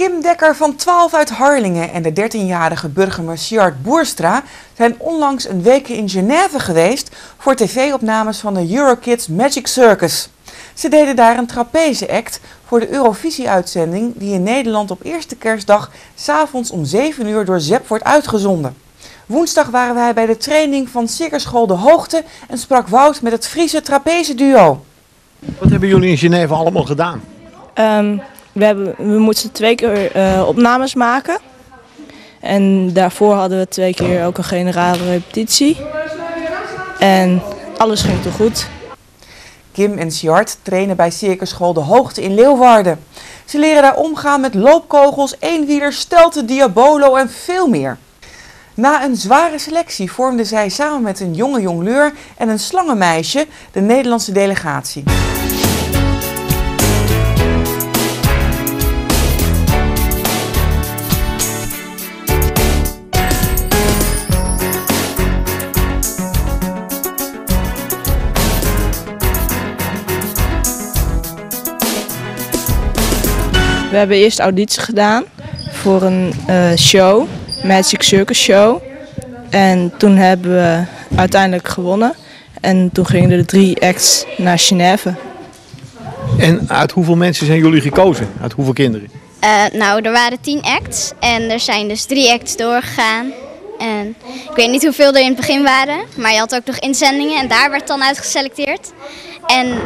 Kim Dekker van 12 uit Harlingen en de 13-jarige burgemeester Sjart Boerstra zijn onlangs een weekje in Genève geweest voor tv-opnames van de Eurokids Magic Circus. Ze deden daar een trapeze-act voor de Eurovisie-uitzending die in Nederland op eerste kerstdag s'avonds om 7 uur door ZEP wordt uitgezonden. Woensdag waren wij bij de training van Circusschool De Hoogte en sprak Wout met het Friese trapeze-duo. Wat hebben jullie in Genève allemaal gedaan? Ehm, we, hebben, we moesten twee keer eh, opnames maken. En daarvoor hadden we twee keer ook een generale repetitie. En alles ging toch goed. Kim en Sjart trainen bij Circusschool De Hoogte in Leeuwarden. Ze leren daar omgaan met loopkogels, eenwielers, stelten, diabolo en veel meer. Na een zware selectie vormden zij samen met een jonge jongleur en een slangenmeisje de Nederlandse delegatie. We hebben eerst auditie gedaan voor een eh, show, Magic Circus Show. En toen hebben we uiteindelijk gewonnen. En toen gingen er drie acts naar Genève. En uit hoeveel mensen zijn jullie gekozen? Uit hoeveel kinderen? Uh, nou, er waren tien acts en er zijn dus drie acts doorgegaan. En ik weet niet hoeveel er in het begin waren, maar je had ook nog inzendingen en daar werd dan uitgeselecteerd. En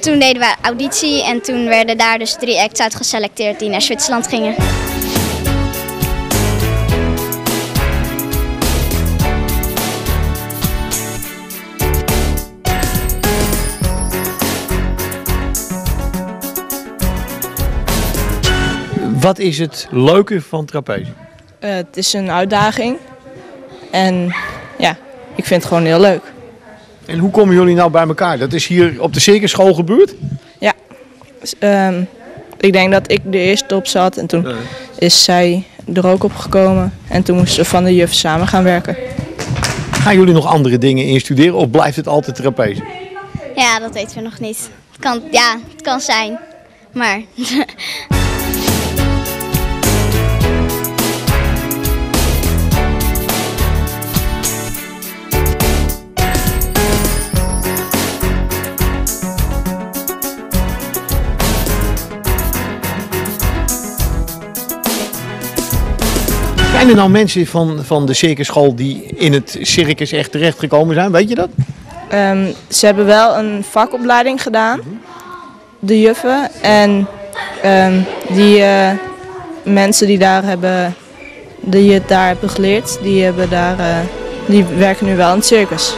toen deden we auditie en toen werden daar dus drie acts uitgeselecteerd die naar Zwitserland gingen. Wat is het leuke van trapeze? Uh, het is een uitdaging. En ja, ik vind het gewoon heel leuk. En hoe komen jullie nou bij elkaar? Dat is hier op de circusschool gebeurd? Ja. Dus, um, ik denk dat ik de eerste op zat en toen is zij er ook op gekomen. En toen moesten we van de juf samen gaan werken. Gaan jullie nog andere dingen instuderen of blijft het altijd trapeze? Ja, dat weten we nog niet. Het kan, ja, het kan zijn. Maar Zijn er nou mensen van, van de circusschool die in het circus echt terechtgekomen zijn? Weet je dat? Um, ze hebben wel een vakopleiding gedaan, de juffen. En um, die uh, mensen die daar hebben, die het daar hebben geleerd, die, hebben daar, uh, die werken nu wel in het circus.